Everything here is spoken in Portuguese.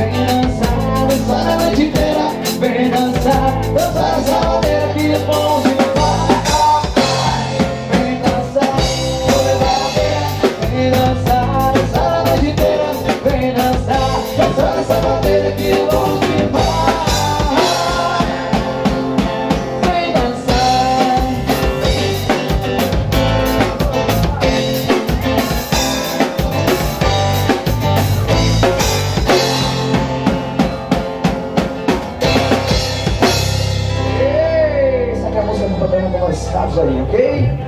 Vem dançar, dançar a noite inteira Vem dançar, dançar a saladeira Que bom de Vem dançar, dançar a noite inteira Vem dançar, dançar a saladeira Que bom também não começados aí, ok?